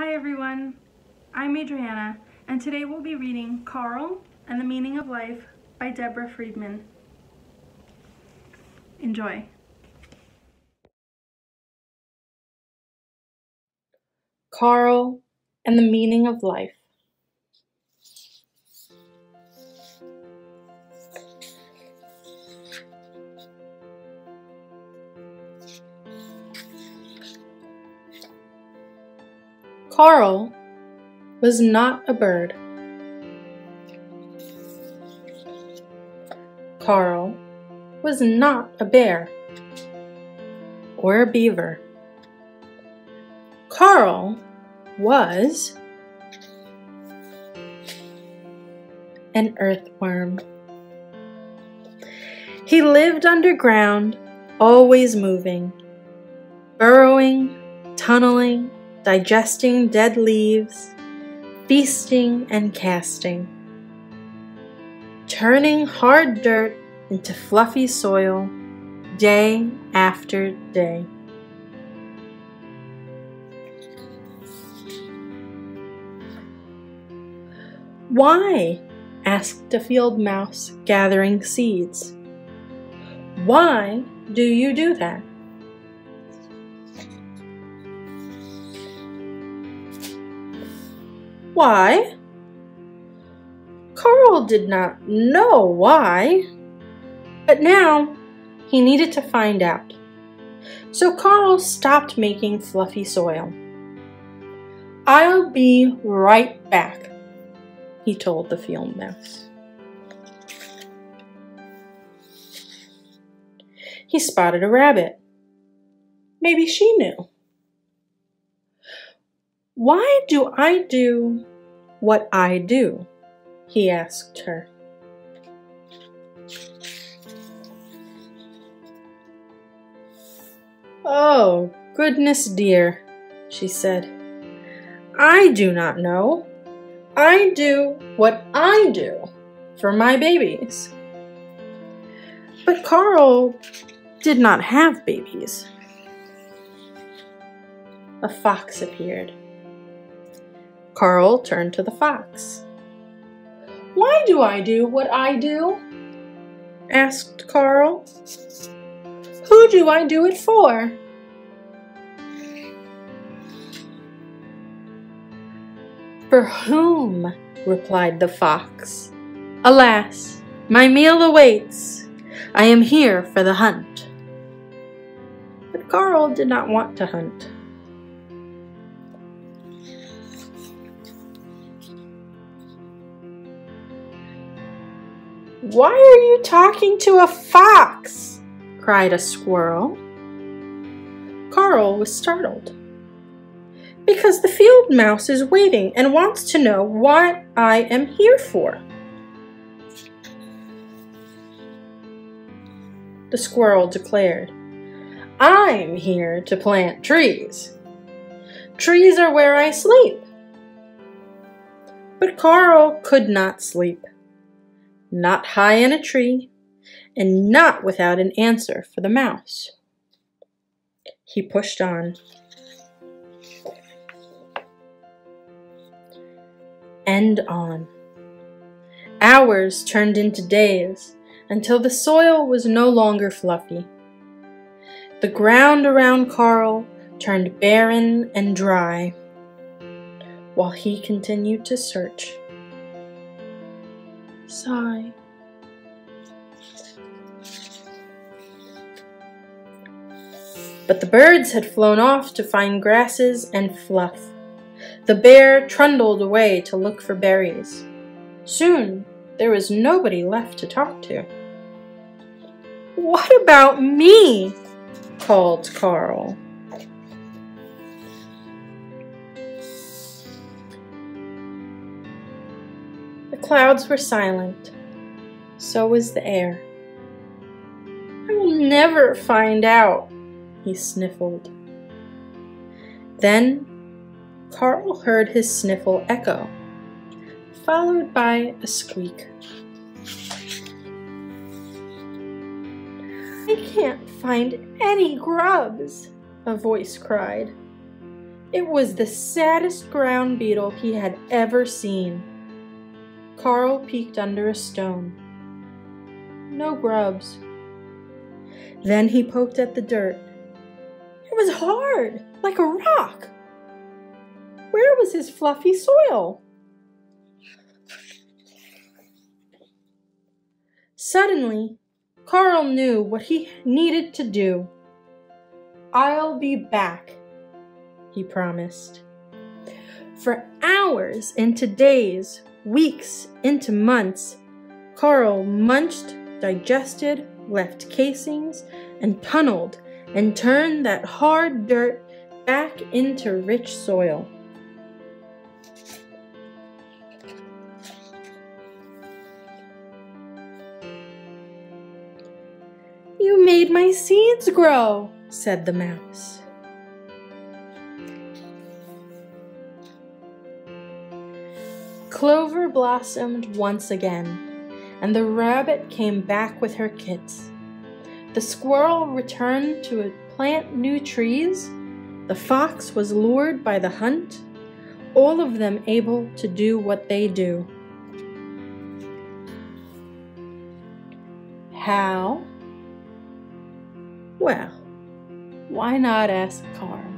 Hi everyone, I'm Adriana, and today we'll be reading Carl and the Meaning of Life by Deborah Freedman. Enjoy. Carl and the Meaning of Life. Carl was not a bird. Carl was not a bear or a beaver. Carl was an earthworm. He lived underground, always moving, burrowing, tunneling, digesting dead leaves, feasting and casting, turning hard dirt into fluffy soil day after day. Why? asked a field mouse gathering seeds. Why do you do that? Why? Carl did not know why, but now he needed to find out. So Carl stopped making fluffy soil. I'll be right back, he told the field mouse. He spotted a rabbit. Maybe she knew. Why do I do what I do? he asked her. Oh, goodness dear, she said. I do not know. I do what I do for my babies. But Carl did not have babies. A fox appeared. Carl turned to the fox. Why do I do what I do? asked Carl. Who do I do it for? For whom? replied the fox. Alas, my meal awaits. I am here for the hunt. But Carl did not want to hunt. Why are you talking to a fox? cried a squirrel. Carl was startled. Because the field mouse is waiting and wants to know what I am here for. The squirrel declared, I'm here to plant trees. Trees are where I sleep. But Carl could not sleep not high in a tree, and not without an answer for the mouse. He pushed on. And on. Hours turned into days until the soil was no longer fluffy. The ground around Carl turned barren and dry while he continued to search sigh. But the birds had flown off to find grasses and fluff. The bear trundled away to look for berries. Soon there was nobody left to talk to. What about me? called Carl. Clouds were silent. So was the air. I will never find out, he sniffled. Then Carl heard his sniffle echo, followed by a squeak. I can't find any grubs, a voice cried. It was the saddest ground beetle he had ever seen. Carl peeked under a stone. No grubs. Then he poked at the dirt. It was hard, like a rock. Where was his fluffy soil? Suddenly, Carl knew what he needed to do. I'll be back, he promised. For hours into days, weeks into months, Carl munched, digested, left casings, and tunneled and turned that hard dirt back into rich soil. You made my seeds grow, said the mouse. Clover blossomed once again, and the rabbit came back with her kits. The squirrel returned to plant new trees. The fox was lured by the hunt, all of them able to do what they do. How? Well, why not ask Carl?